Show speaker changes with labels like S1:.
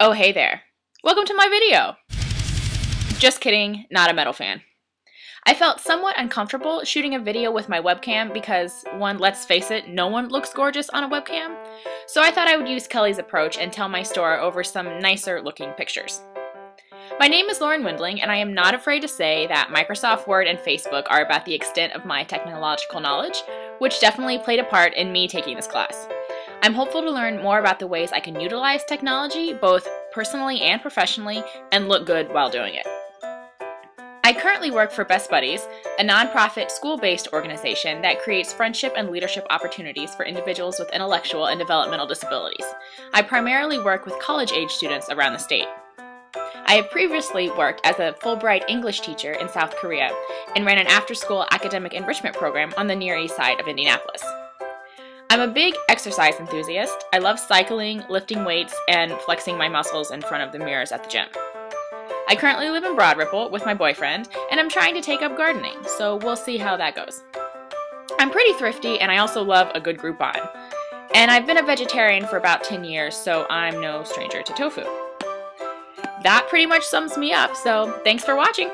S1: Oh hey there. Welcome to my video! Just kidding, not a metal fan. I felt somewhat uncomfortable shooting a video with my webcam because, one, let's face it, no one looks gorgeous on a webcam. So I thought I would use Kelly's approach and tell my story over some nicer looking pictures. My name is Lauren Wendling, and I am not afraid to say that Microsoft Word and Facebook are about the extent of my technological knowledge, which definitely played a part in me taking this class. I'm hopeful to learn more about the ways I can utilize technology, both personally and professionally, and look good while doing it. I currently work for Best Buddies, a nonprofit school-based organization that creates friendship and leadership opportunities for individuals with intellectual and developmental disabilities. I primarily work with college-age students around the state. I have previously worked as a Fulbright English teacher in South Korea and ran an after-school academic enrichment program on the Near East Side of Indianapolis. I'm a big exercise enthusiast. I love cycling, lifting weights, and flexing my muscles in front of the mirrors at the gym. I currently live in Broad Ripple with my boyfriend, and I'm trying to take up gardening, so we'll see how that goes. I'm pretty thrifty, and I also love a good Groupon. And I've been a vegetarian for about 10 years, so I'm no stranger to tofu. That pretty much sums me up, so thanks for watching!